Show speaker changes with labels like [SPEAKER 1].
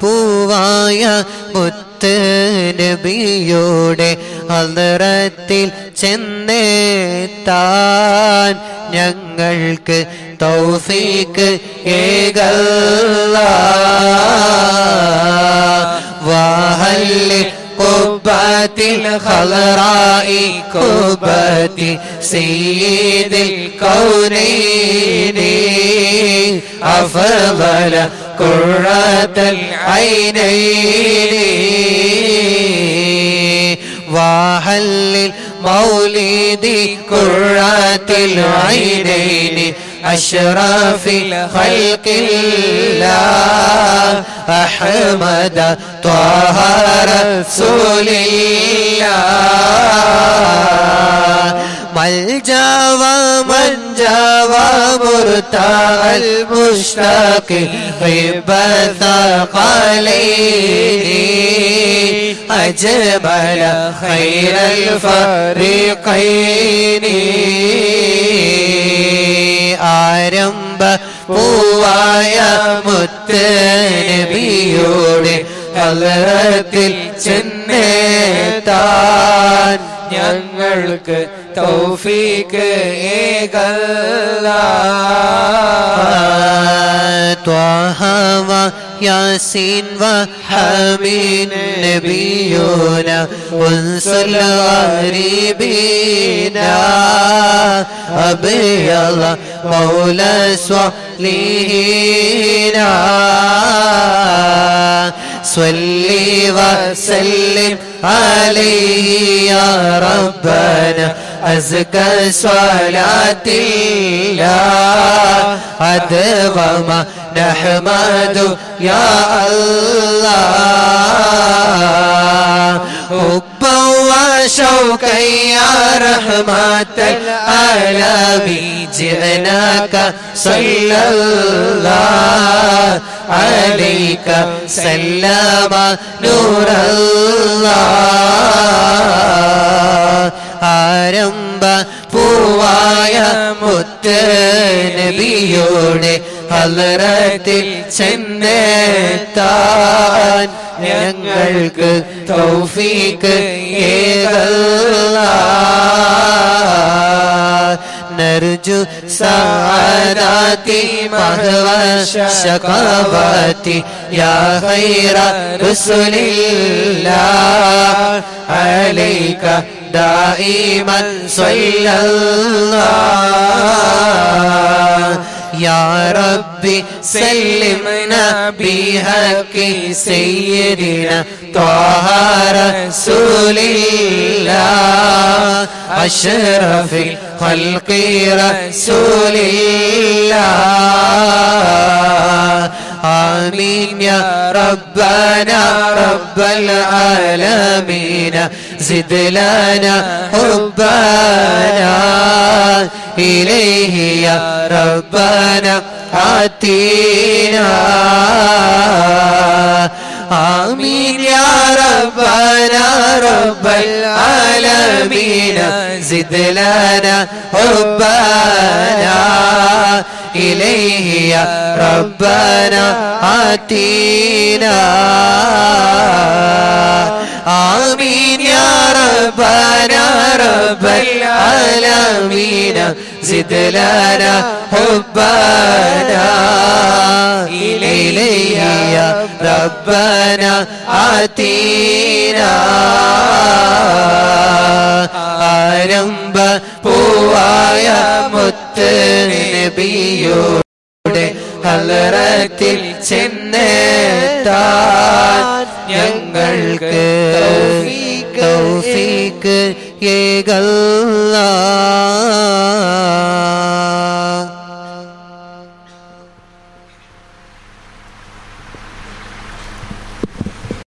[SPEAKER 1] പൂവായ മുത്ത് നബിയോടെ ഹലറത്തിൽ ചെന്നേത്താൻ ഞങ്ങൾക്ക് തൗഫീക്ക് ഏകല്ല വാഹല്ല് قبة الخضراء قبة سيد الكونين أفضل قرة العينين وحل المولد قرة العينين أشرف الخلق الله. أحمد طه رسول الله. ملجا ومنجا ومرتاع المشتاق غيب الثقلين أجمل خير الفريقين ആരംഭ പൂവായ മുത്ത് നബിയോടെ ഹലറത്തിൽ ചെന്നേത്താൻ
[SPEAKER 2] ഞങ്ങൾക്ക് توفيق الله.
[SPEAKER 1] طه وياسين وحمين نبينا أنس الغريبين. أبي الله مولى صلينا صلي وسلم علي يا ربنا. أزكى صلاة الله. أدغم نحمد يا الله. حبا وشوقا يا رحمة العالمين. جئناك صلى الله عليك سلم نور الله. മുത്ത് നബിയോടെ ഹലറത്തിൽ ചെന്നെത്താൻ ഞങ്ങൾക്ക് തൗഫീക്ക് ഏകല്ല نرجو سعاداتی محو شقاواتی یا خیر رسول اللہ علیکہ دائما صلی اللہ يا ربي سلمنا بحق سيدنا طه رسول الله أشرف الخلق رسول الله. آمين يا ربنا رب العالمين. زد لنا حبنا إليه يا ربنا آتينا آمين يا ربنا رب العالمين. زد لنا حبنا إليه يا ربنا آتينا آمين يا ربنا رب العالمين زد لنا حبنا إليه يا ربنا آتينا ആരംഭ പൂവായ മുത്ത് നബിയോടെ ഹലറത്തിൽ ചെന്നെത്താൻ ഞങ്ങൾക്ക് ஏகல்லா